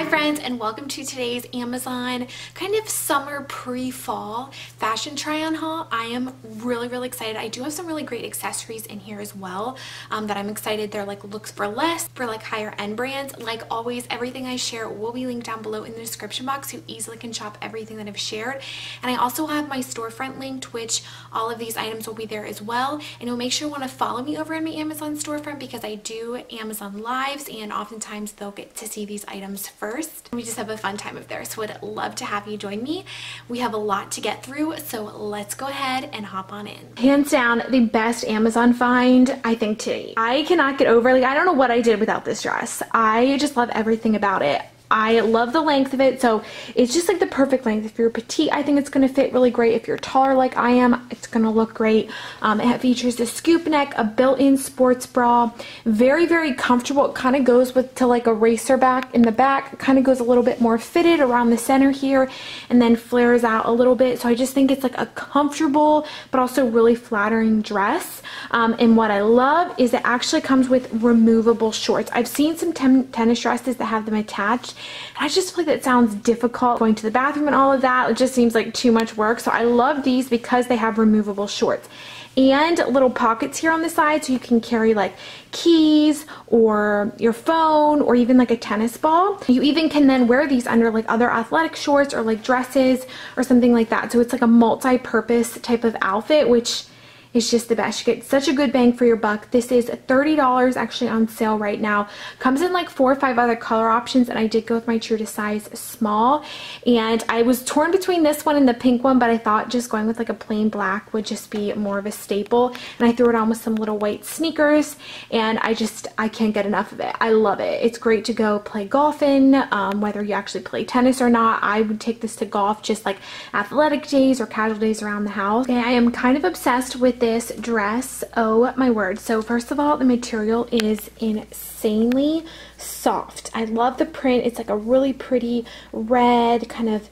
Hi friends and welcome to today's Amazon kind of summer pre-fall fashion try on haul. I am really really excited. I do have some really great accessories in here as well um, that I'm excited. They're like looks for less for like higher end brands. Like always everything I share will be linked down below in the description box. You easily can shop everything that I've shared and I also have my storefront linked which all of these items will be there as well and you'll make sure you want to follow me over in my Amazon storefront because I do Amazon lives and oftentimes they'll get to see these items first first. We just have a fun time of there, so would love to have you join me. We have a lot to get through, so let's go ahead and hop on in. Hands down, the best Amazon find, I think, today. I cannot get over, like, I don't know what I did without this dress. I just love everything about it. I love the length of it. So it's just like the perfect length. If you're petite, I think it's going to fit really great. If you're taller like I am, it's going to look great. Um, it features a scoop neck, a built-in sports bra. Very, very comfortable. It kind of goes with to like a racer back in the back. kind of goes a little bit more fitted around the center here and then flares out a little bit. So I just think it's like a comfortable but also really flattering dress. Um, and what I love is it actually comes with removable shorts. I've seen some tennis dresses that have them attached and I just feel like that sounds difficult going to the bathroom and all of that. It just seems like too much work. So I love these because they have removable shorts and little pockets here on the side so you can carry like keys or your phone or even like a tennis ball. You even can then wear these under like other athletic shorts or like dresses or something like that. So it's like a multi-purpose type of outfit which is just the best. You get such a good bang for your buck. This is $30 actually on sale right now. Comes in like four or five other color options and I did go with my true to size small. And I was torn between this one and the pink one, but I thought just going with like a plain black would just be more of a staple. And I threw it on with some little white sneakers and I just, I can't get enough of it. I love it. It's great to go play golf in, um, whether you actually play tennis or not. I would take this to golf just like athletic days or casual days around the house. And I am kind of obsessed with this dress. Oh my word. So first of all, the material is insanely soft. I love the print. It's like a really pretty red kind of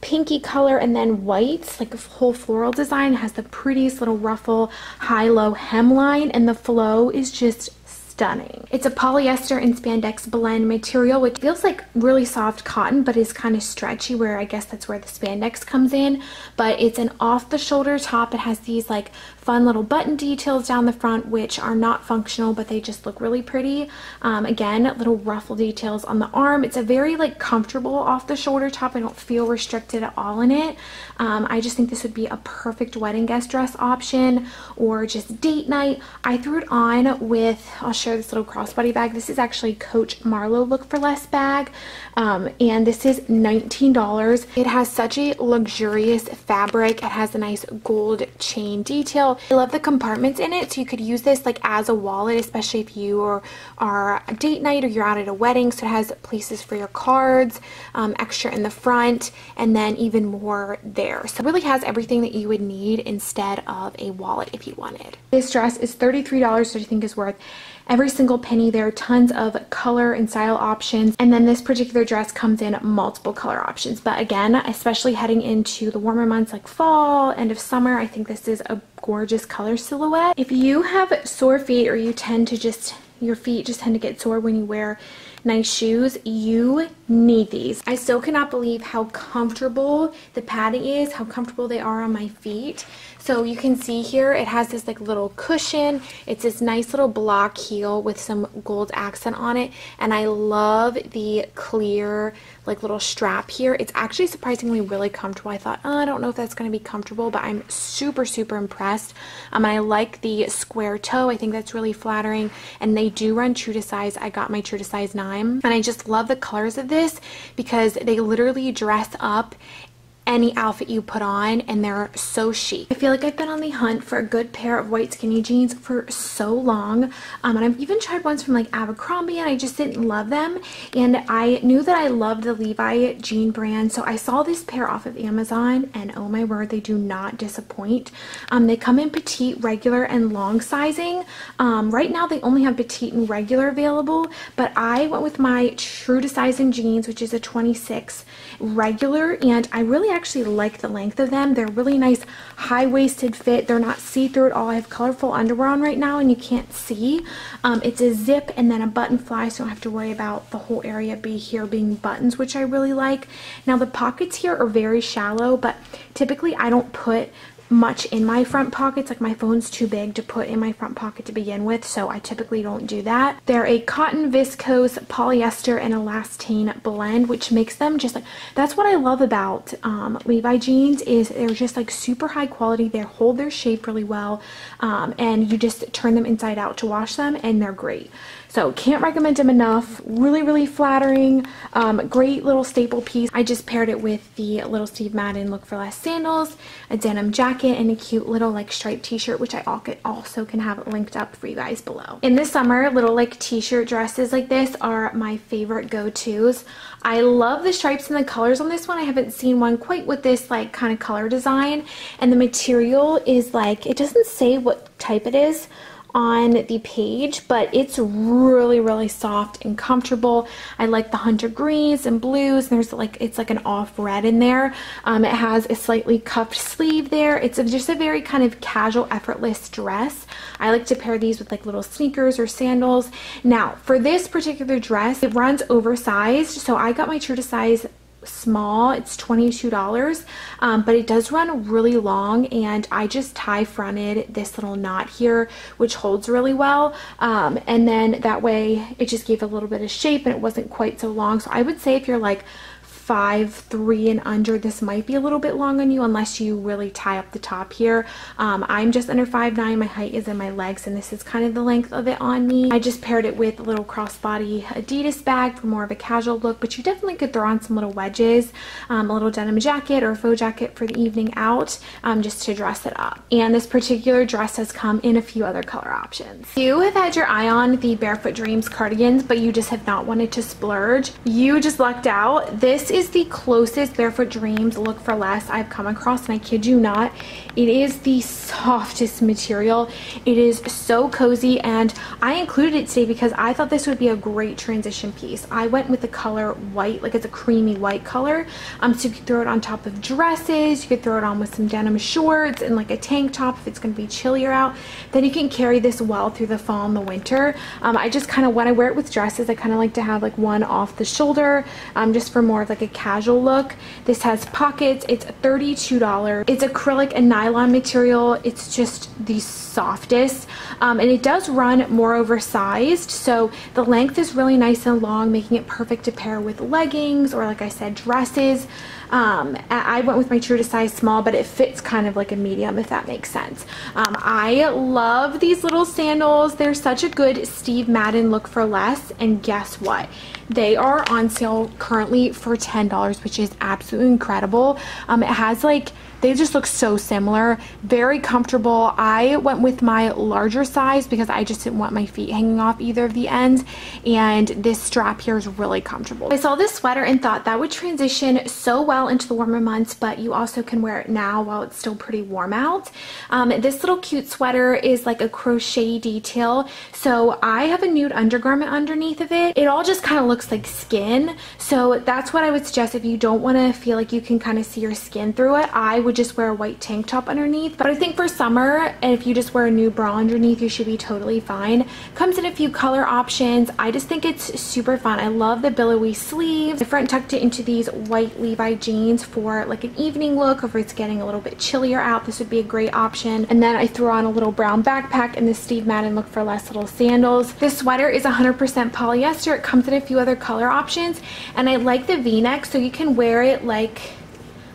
pinky color and then white like a whole floral design it has the prettiest little ruffle high-low hemline and the flow is just stunning. It's a polyester and spandex blend material, which feels like really soft cotton, but is kind of stretchy where I guess that's where the spandex comes in. But it's an off the shoulder top. It has these like fun little button details down the front, which are not functional, but they just look really pretty. Um, again, little ruffle details on the arm. It's a very like comfortable off the shoulder top. I don't feel restricted at all in it. Um, I just think this would be a perfect wedding guest dress option or just date night. I threw it on with, I'll show this little crossbody bag. This is actually Coach Marlowe Look for Less bag. Um, and this is $19. It has such a luxurious fabric. It has a nice gold chain detail. I love the compartments in it. So you could use this like as a wallet, especially if you are, are a date night or you're out at a wedding. So it has places for your cards, um, extra in the front, and then even more there. So it really has everything that you would need instead of a wallet if you wanted. This dress is $33, which I think is worth every single penny. There are tons of color and style options. And then this particular dress comes in multiple color options. But again, especially heading into the warmer months like fall, end of summer, I think this is a gorgeous color silhouette. If you have sore feet or you tend to just, your feet just tend to get sore when you wear nice shoes, you need these. I still cannot believe how comfortable the padding is, how comfortable they are on my feet. So you can see here it has this like little cushion. It's this nice little block heel with some gold accent on it. And I love the clear like little strap here. It's actually surprisingly really comfortable. I thought, oh, I don't know if that's going to be comfortable, but I'm super, super impressed. Um, I like the square toe. I think that's really flattering. And they do run true to size. I got my true to size 9. And I just love the colors of this because they literally dress up any outfit you put on and they're so chic. I feel like I've been on the hunt for a good pair of white skinny jeans for so long um, and I've even tried ones from like Abercrombie and I just didn't love them and I knew that I loved the Levi jean brand so I saw this pair off of Amazon and oh my word they do not disappoint. Um, they come in petite, regular, and long sizing. Um, right now they only have petite and regular available but I went with my true to size in jeans which is a 26 regular and I really actually like the length of them. They're really nice high-waisted fit. They're not see-through at all. I have colorful underwear on right now and you can't see. Um, it's a zip and then a button fly so I don't have to worry about the whole area be here being buttons, which I really like. Now the pockets here are very shallow, but typically I don't put much in my front pockets like my phone's too big to put in my front pocket to begin with so I typically don't do that they're a cotton viscose polyester and elastane blend which makes them just like that's what I love about um, Levi jeans is they're just like super high quality they hold their shape really well um, and you just turn them inside out to wash them and they're great so can't recommend them enough. Really, really flattering. Um, great little staple piece. I just paired it with the little Steve Madden Look for Less sandals, a denim jacket, and a cute little like striped t-shirt, which I also can have linked up for you guys below. In the summer, little like t-shirt dresses like this are my favorite go-tos. I love the stripes and the colors on this one. I haven't seen one quite with this like kind of color design. And the material is like, it doesn't say what type it is, on the page, but it's really, really soft and comfortable. I like the hunter greens and blues. There's like, it's like an off red in there. Um, it has a slightly cuffed sleeve there. It's a, just a very kind of casual, effortless dress. I like to pair these with like little sneakers or sandals. Now, for this particular dress, it runs oversized. So I got my true to size small it's $22 um, but it does run really long and I just tie fronted this little knot here which holds really well um, and then that way it just gave a little bit of shape and it wasn't quite so long. So I would say if you're like five three and under this might be a little bit long on you unless you really tie up the top here. Um, I'm just under five nine. my height is in my legs and this is kind of the length of it on me. I just paired it with a little crossbody Adidas bag for more of a casual look but you definitely could throw on some little wedges um, a little denim jacket or a faux jacket for the evening out um, just to dress it up. And this particular dress has come in a few other color options. You have had your eye on the barefoot dreams cardigans but you just have not wanted to splurge. You just lucked out. This is the closest Barefoot Dreams Look for Less I've come across and I kid you not. It is the softest material. It is so cozy and I included it today because I thought this would be a great transition piece. I went with the color white, like it's a creamy white color. Um, so you could throw it on top of dresses, you could throw it on with some denim shorts and like a tank top if it's going to be chillier out. Then you can carry this well through the fall and the winter. Um, I just kind of, when I wear it with dresses, I kind of like to have like one off the shoulder um, just for more of like a casual look. This has pockets. It's $32. It's acrylic and nylon material. It's just the softest. Um, and it does run more oversized. So the length is really nice and long, making it perfect to pair with leggings or like I said, dresses. Um, I went with my true to size small, but it fits kind of like a medium, if that makes sense. Um, I love these little sandals. They're such a good Steve Madden look for less. And guess what? They are on sale currently for $10, which is absolutely incredible. Um, it has like they just look so similar. Very comfortable. I went with my larger size because I just didn't want my feet hanging off either of the ends. And this strap here is really comfortable. I saw this sweater and thought that would transition so well into the warmer months, but you also can wear it now while it's still pretty warm out. Um, this little cute sweater is like a crochet detail. So I have a nude undergarment underneath of it. It all just kind of looks like skin. So that's what I would suggest if you don't want to feel like you can kind of see your skin through it. I would would just wear a white tank top underneath. But I think for summer, if you just wear a new bra underneath, you should be totally fine. Comes in a few color options. I just think it's super fun. I love the billowy sleeves. I front tucked it into these white Levi jeans for like an evening look if it's getting a little bit chillier out. This would be a great option. And then I threw on a little brown backpack and the Steve Madden look for less little sandals. This sweater is 100% polyester. It comes in a few other color options. And I like the v-neck so you can wear it like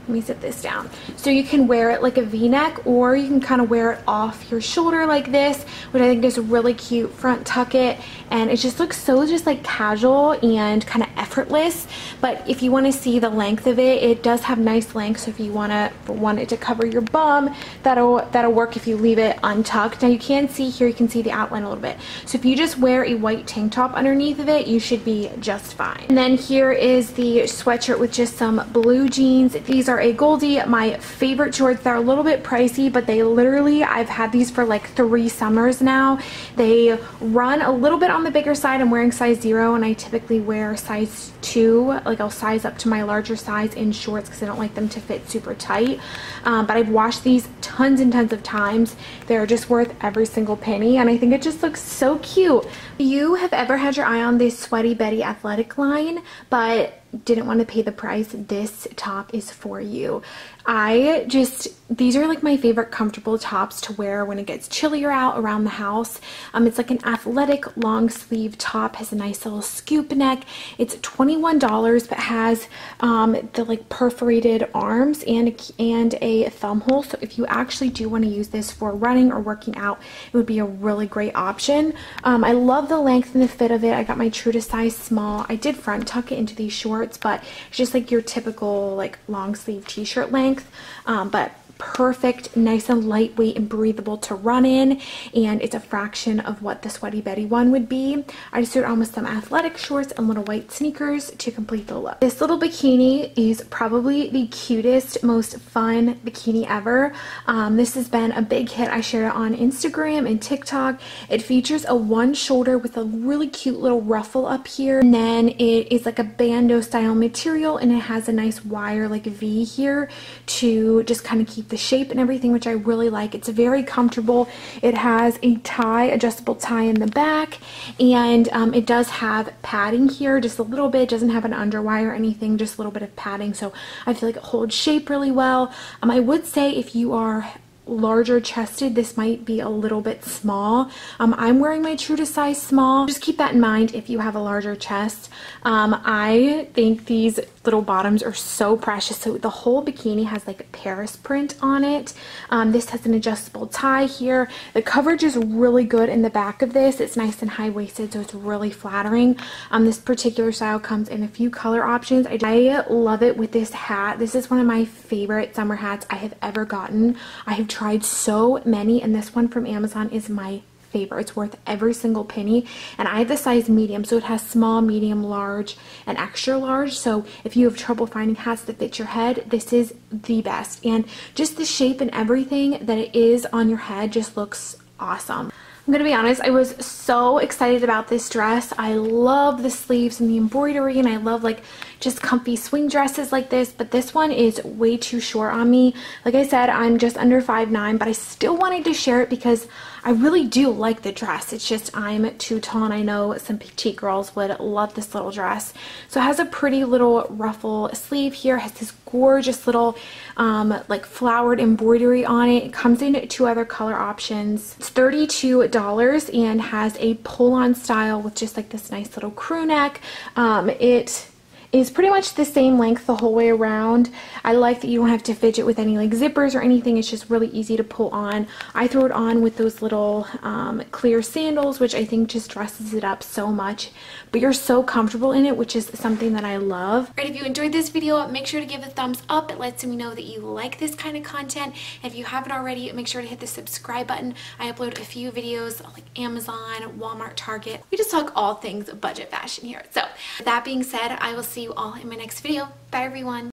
let me sit this down. So you can wear it like a v-neck or you can kind of wear it off your shoulder like this, which I think is really cute. Front tuck it and it just looks so just like casual and kind of effortless. But if you want to see the length of it, it does have nice length. So if you want to want it to cover your bum, that'll that'll work if you leave it untucked. Now you can see here, you can see the outline a little bit. So if you just wear a white tank top underneath of it, you should be just fine. And then here is the sweatshirt with just some blue jeans. These are are Agolde, my favorite shorts. They're a little bit pricey, but they literally, I've had these for like three summers now. They run a little bit on the bigger side. I'm wearing size zero and I typically wear size two. Like I'll size up to my larger size in shorts because I don't like them to fit super tight. Um, but I've washed these tons and tons of times. They're just worth every single penny and I think it just looks so cute. You have ever had your eye on this Sweaty Betty athletic line, but didn't want to pay the price, this top is for you. I just, these are like my favorite comfortable tops to wear when it gets chillier out around the house. Um, it's like an athletic long sleeve top, has a nice little scoop neck. It's $21 but has um, the like perforated arms and a, and a thumb hole. So if you actually do want to use this for running or working out, it would be a really great option. Um, I love the length and the fit of it. I got my true to size small. I did front tuck it into these shorts, but it's just like your typical like long sleeve t-shirt length length, um, but perfect, nice and lightweight and breathable to run in. And it's a fraction of what the Sweaty Betty one would be. I just threw it on with some athletic shorts and little white sneakers to complete the look. This little bikini is probably the cutest, most fun bikini ever. Um, this has been a big hit. I shared it on Instagram and TikTok. It features a one shoulder with a really cute little ruffle up here. And then it is like a bandeau style material and it has a nice wire like V here to just kind of keep the shape and everything, which I really like. It's very comfortable. It has a tie, adjustable tie in the back, and um, it does have padding here, just a little bit. It doesn't have an underwire or anything, just a little bit of padding, so I feel like it holds shape really well. Um, I would say if you are larger chested this might be a little bit small um, I'm wearing my true to size small just keep that in mind if you have a larger chest um, I think these little bottoms are so precious. So the whole bikini has like a Paris print on it. Um, this has an adjustable tie here. The coverage is really good in the back of this. It's nice and high-waisted, so it's really flattering. Um, this particular style comes in a few color options. I, I love it with this hat. This is one of my favorite summer hats I have ever gotten. I have tried so many, and this one from Amazon is my favorite. It's worth every single penny. And I have the size medium, so it has small, medium, large, and extra large. So if you have trouble finding hats that fit your head, this is the best. And just the shape and everything that it is on your head just looks awesome. I'm gonna be honest, I was so excited about this dress. I love the sleeves and the embroidery and I love like just comfy swing dresses like this, but this one is way too short on me. Like I said, I'm just under 5'9", but I still wanted to share it because I really do like the dress. It's just I'm too tall and I know some petite girls would love this little dress. So it has a pretty little ruffle sleeve here. It has this gorgeous little um, like flowered embroidery on it. It comes in two other color options. It's $32 and has a pull-on style with just like this nice little crew neck. Um, it is pretty much the same length the whole way around. I like that you don't have to fidget with any like zippers or anything. It's just really easy to pull on. I throw it on with those little um, clear sandals, which I think just dresses it up so much. But you're so comfortable in it, which is something that I love. Right, if you enjoyed this video, make sure to give a thumbs up. It lets me know that you like this kind of content. If you haven't already, make sure to hit the subscribe button. I upload a few videos like Amazon, Walmart, Target. We just talk all things budget fashion here. So that being said, I will see you all in my next video. Bye everyone.